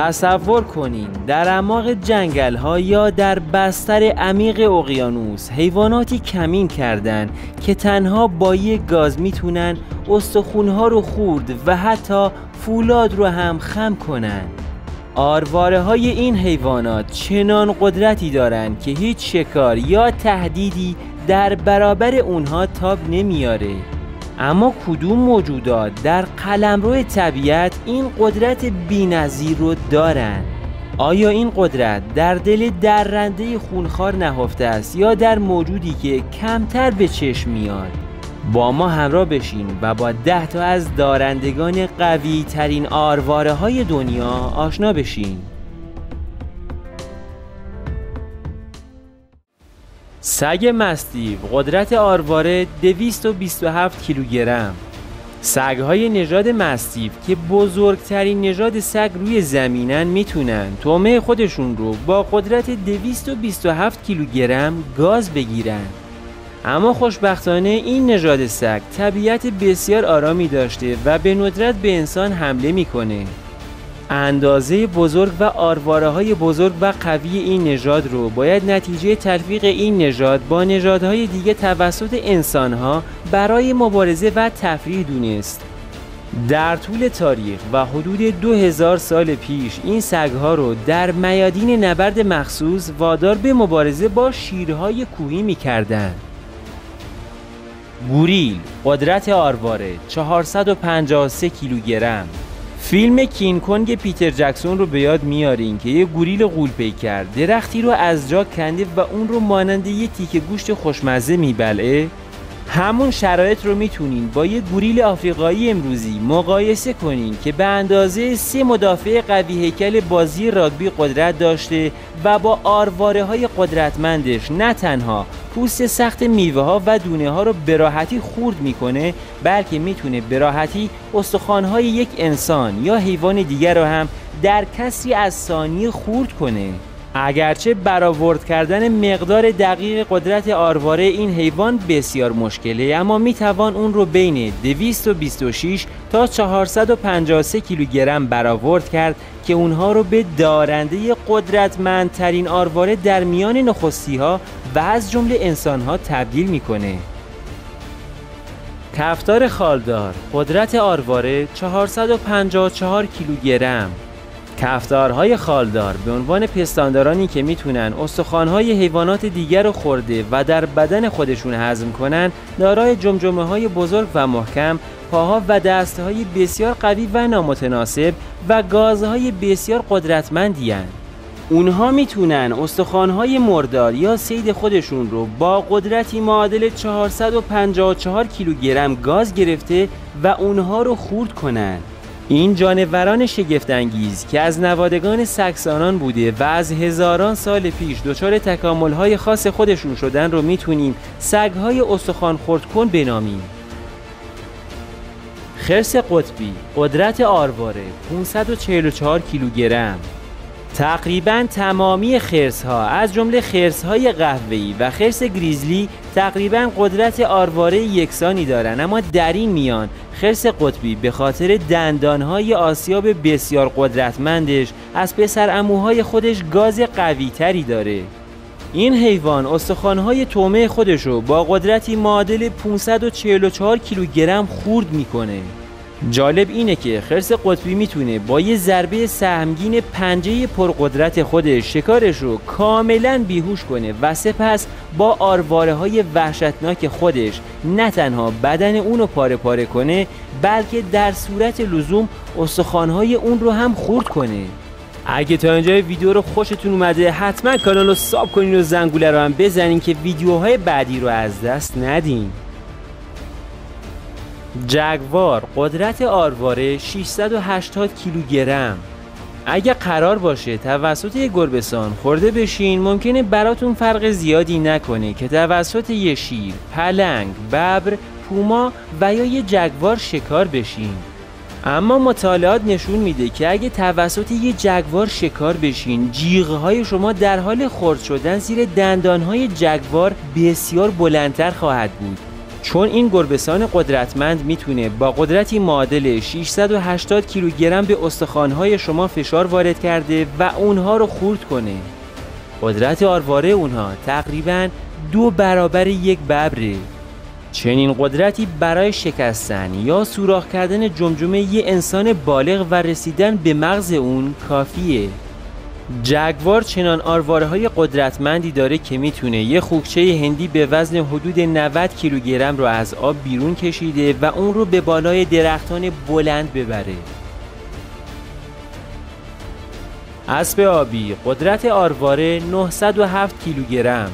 تصور کنین در اعماق جنگل ها یا در بستر عمیق اقیانوس حیواناتی کمین کردن که تنها با یک گاز می‌تونن استخونها رو خورد و حتی فولاد رو هم خم کنن. آرواره های این حیوانات چنان قدرتی دارند که هیچ شکار یا تهدیدی در برابر اونها تاب نمیاره. اما کدوم موجودات در قلمرو طبیعت این قدرت بینظیر رو دارن؟ آیا این قدرت در دل درنده خونخوار نهفته است یا در موجودی که کمتر به چشم میاد؟ با ما همراه بشین و با ده تا از دارندگان قوی ترین آرواره های دنیا آشنا بشین سگ مستیو قدرت آرواره 227 کیلوگرم. های نژاد مستیو که بزرگترین نژاد سگ روی زمینن می‌تونن تومه خودشون رو با قدرت 227 کیلوگرم گاز بگیرن. اما خوشبختانه این نژاد سگ طبیعت بسیار آرامی داشته و به ندرت به انسان حمله می‌کنه. اندازه بزرگ و آرواره های بزرگ و قوی این نژاد رو. باید نتیجه تلفیق این نژاد با نژادهای دیگه توسط انسانها برای مبارزه و تفریح دونست. در طول تاریخ و حدود 2000 سال پیش این سگها رو در میادین نبرد مخصوص وادار به مبارزه با شیرهای کوهی می‌کردند. گوریل قدرت آرواره 453 کیلوگرم. فیلم کین کنگ پیتر جکسون رو به یاد میارین که یه گوریل غول پیکر درختی رو از جا کنده و اون رو مانند یه تیکه گوشت خوشمزه میبلعه. همون شرایط رو می‌تونین با یه گوریل آفریقایی امروزی مقایسه کنین که به اندازه سه مدافع قوی هیکل بازی راگبی قدرت داشته و با آرواره های قدرتمندش نه تنها پوست سخت میوه ها و دونه ها رو براحتی خورد می‌کنه بلکه می‌تونه براحتی استخوان های یک انسان یا حیوان دیگر رو هم در کسی از ثانیه خورد کنه. اگرچه برآورد کردن مقدار دقیق قدرت آرواره این حیوان بسیار مشکله اما می‌توان اون رو بین 226 تا 453 کیلوگرم برآورد کرد که اونها رو به دارنده قدرتمندترین آرواره در میان نخستی ها و از جمله انسان ها تبدیل می‌کنه کفتار خالدار قدرت آرواره 454 کیلوگرم کفتارهای خالدار به عنوان پستاندارانی که می‌تونن استخوانهای حیوانات دیگر رو خورده و در بدن خودشون هضم کنن دارای جمجمه های بزرگ و محکم پاها و دستهای بسیار قوی و نامتناسب و گازهای بسیار قدرتمندی هن. اونها می‌تونن استخوانهای مردار یا سید خودشون رو با قدرتی معادل 454 کیلوگرم گاز گرفته و اونها رو خورد کنن. این جانوران شگفتانگیز که از نوادگان سکسانان بوده و از هزاران سال پیش دچار تکاملهای خاص خودشون شدن رو می‌تونیم سگهای استخوان خورد کن بنامیم. خرس قطبی قدرت آرواره 544 کیلوگرم. تقریبا تمامی خرس ها از جمله خرس های قهوه‌ای و خرس گریزلی تقریبا قدرت آرواره یکسانی دارند اما در این میان خرس قطبی به خاطر دندان های آسیاب بسیار قدرتمندش از پسر اموهای خودش گاز قوی تری داره. این حیوان استخوانهای تومه خودش رو با قدرتی معادل 544 کیلوگرم خورد می‌کنه. جالب اینه که خرس قطبی می‌تونه با یه ضربه سهمگین پنجه پرقدرت خودش شکارش رو کاملا بیهوش کنه و سپس با آرواره های وحشتناک خودش نه تنها بدن اونو پاره پاره کنه بلکه در صورت لزوم استخوانهای اون رو هم خورد کنه. اگه تا اینجای ویدیو رو خوشتون اومده حتما کانال رو ساب کنین و زنگوله رو هم بزنین که ویدیوهای بعدی رو از دست ندین. جگوار قدرت آرواره 680 کیلوگرم. اگه قرار باشه توسط یه گربسان خورده بشین ممکنه براتون فرق زیادی نکنه که توسط یه شیر، پلنگ، ببر، پوما و یا یه جگوار شکار بشین. اما مطالعات نشون میده که اگه توسط یه جگوار شکار بشین جیغهای شما در حال خورد شدن زیر دندانهای جگوار بسیار بلندتر خواهد بود. چون این گربسان قدرتمند می‌تونه با قدرتی معادل 680 کیلوگرم به استخوانهای شما فشار وارد کرده و اونها رو خورد کنه. قدرت آرواره اونها تقریبا دو برابر یک ببره. چنین قدرتی برای شکستن یا سوراخ کردن جمجمه یه انسان بالغ و رسیدن به مغز اون کافیه. جگوار چنان آرواره های قدرتمندی داره که می‌تونه یه خوکچه هندی به وزن حدود 90 کیلوگرم رو از آب بیرون کشیده و اون رو به بالای درختان بلند ببره. اسب آبی قدرت آرواره 907 کیلوگرم.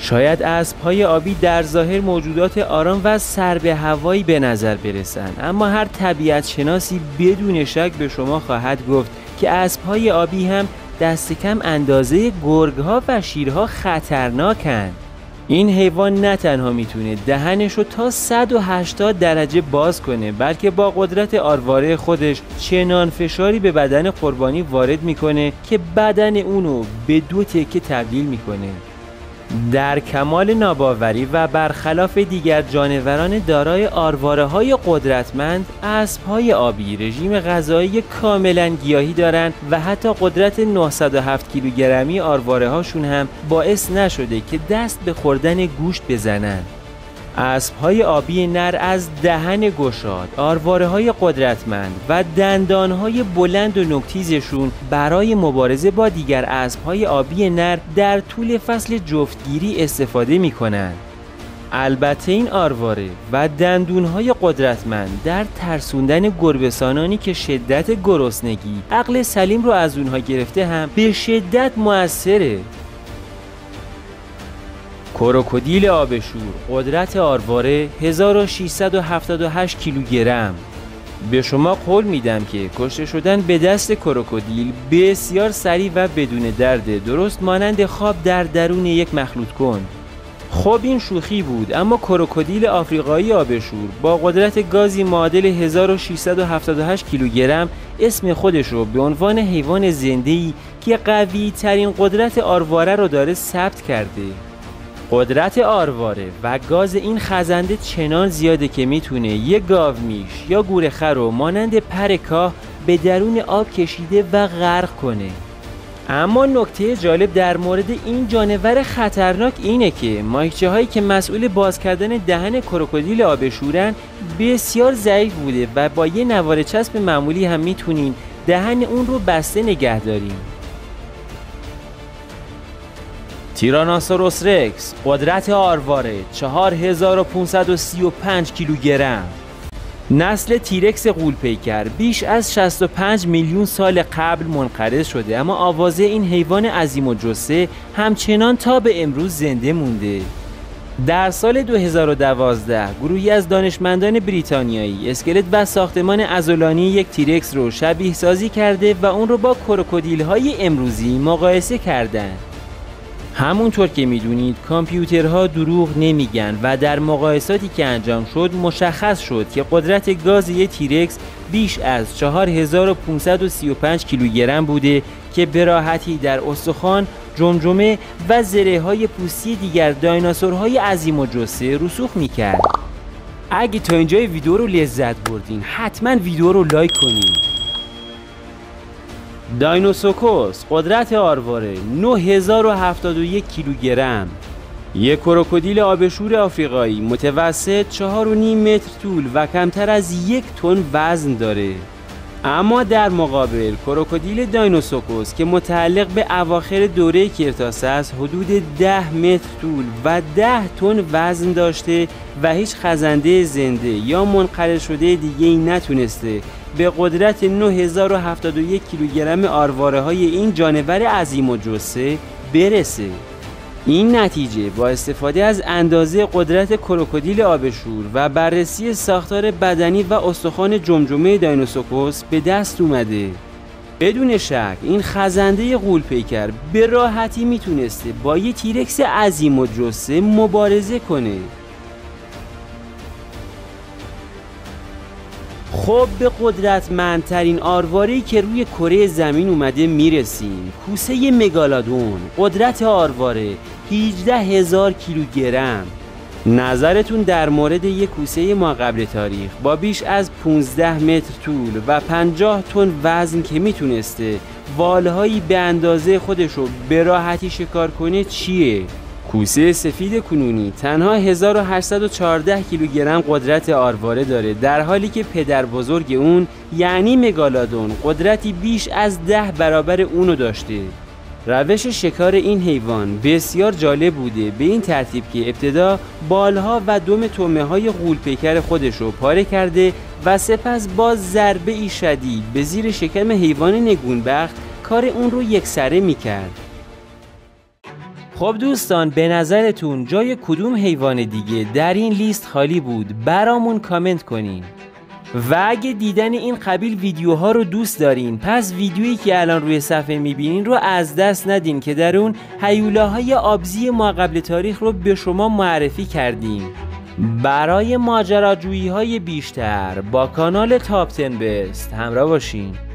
شاید اسبهای آبی در ظاهر موجودات آرام و سر به هوایی به نظر برسند اما هر طبیعت شناسی بدون شک به شما خواهد گفت که اسبهای آبی هم دست کم اندازه گرگها و شیرها خطرناکند این حیوان نه تنها می‌تونه دهنش رو تا 180 درجه باز کنه بلکه با قدرت آرواره خودش چنان فشاری به بدن قربانی وارد می‌کنه که بدن اونو به دو تکه تبدیل می‌کنه. در کمال ناباوری و برخلاف دیگر جانوران دارای آرواره های قدرتمند اسب های آبی رژیم غذایی کاملا گیاهی دارند و حتی قدرت 907 کیلوگرمی آرواره هاشون هم باعث نشده که دست به خوردن گوشت بزنند های آبی نر از دهن گشاد، آرواره های قدرتمند و دندان های بلند و نکتیزشون برای مبارزه با دیگر های آبی نر در طول فصل جفتگیری استفاده می کنند. البته این آرواره و های قدرتمند در ترسوندن گربسانانی که شدت گرسنگی عقل سلیم رو از اونها گرفته هم به شدت موثره کروکودیل آبشور قدرت آرواره 1678 کیلوگرم. به شما قول میدم که کشته شدن به دست کروکودیل بسیار سریع و بدون درده درست مانند خواب در درون یک مخلوط کن. خب این شوخی بود اما کروکودیل آفریقایی آبشور با قدرت گازی معادل 1678 کیلوگرم اسم خودش رو به عنوان حیوان زنده‌ای که قوی ترین قدرت آرواره رو داره ثبت کرده. قدرت آرواره و گاز این خزنده چنان زیاده که می‌تونه یه گاومیش یا گورخه رو مانند پر کاه به درون آب کشیده و غرق کنه. اما نکته جالب در مورد این جانور خطرناک اینه که ماهیچه هایی که مسئول باز کردن دهن کروکودیل آبشورن بسیار ضعیف بوده و با یه نوار چسب معمولی هم می‌تونین دهن اون رو بسته نگه داریم تیراناسوروس رکس قدرت آرواره 4535 کیلوگرم نسل تیرکس غولپیکر بیش از 65 میلیون سال قبل منقرض شده اما آوازه این حیوان عظیم و جسه همچنان تا به امروز زنده مونده در سال 2012 گروهی از دانشمندان بریتانیایی اسکلت و ساختمان ازولانی یک تیرکس رو شبیه سازی کرده و اون رو با کروکودیل های امروزی مقایسه کردند. همونطور که می‌دونید کامپیوترها دروغ نمیگن و در مقایساتی که انجام شد مشخص شد که قدرت گاز یک تیرکس بیش از 4535 کیلوگرم بوده که به راحتی در استخوان، جمجمه و زره های پوستی دیگر دایناسورهای عظیم و جسه رسوخ می‌کرد. اگه تا اینجای ویدیو رو لذت بردین حتما ویدیو رو لایک کنید داینوسوکوس قدرت آرواره 9071 کیلوگرم. یک کروکودیل آبشور آفریقایی متوسط 4.5 متر طول و کمتر از یک تن وزن داره. اما در مقابل کروکودیل داینوسوکوس که متعلق به اواخر دوره کرتاس است حدود 10 متر طول و 10 تن وزن داشته و هیچ خزنده زنده یا منقرض شده دیگه ای نتونسته به قدرت 9071 کیلوگرم آرواره های این جانور عظیم‌الجثه برسه. این نتیجه با استفاده از اندازه قدرت کروکودیل آبشور و بررسی ساختار بدنی و استخوان جمجمه داینوسوکوس به دست اومده. بدون شک این خزنده غولپیکر به راحتی می‌تونسته با یه تیرکس عظیم و جسه مبارزه کنه. خب به قدرتمندترین آرواری که روی کره زمین اومده می‌رسیم. کوسه مگالادون قدرت آرواره 18 هزار کیلوگرم. نظرتون در مورد یک کوسه ما قبل تاریخ. با بیش از 15 متر طول و 50 تن وزن که می‌تونسته والهایی به اندازه خودش رو به راحتی شکار کنه چیه؟ کوسه سفید کنونی. تنها 1814 کیلوگرم قدرت آرواره داره. در حالی که پدر بزرگ اون یعنی مگالادون قدرتی بیش از ده برابر اونو داشته. روش شکار این حیوان بسیار جالب بوده. به این ترتیب که ابتدا بالها و دم تومه های غولپیکر خودش رو پاره کرده و سپس با ضربه ای شدید به زیر شکم حیوان نگونبخت کار اون رو یکسره می‌کرد. خب دوستان به نظرتون جای کدوم حیوان دیگه در این لیست خالی بود؟ برامون کامنت کنین. و اگه دیدن این قبیل ویدیوها رو دوست دارین پس ویدیویی که الان روی صفحه می‌بینین رو از دست ندین که در اون حیولاهای آبزی ما قبل تاریخ رو به شما معرفی کردیم. برای ماجراجویی های بیشتر با کانال تاپ 10 بست. همراه باشین.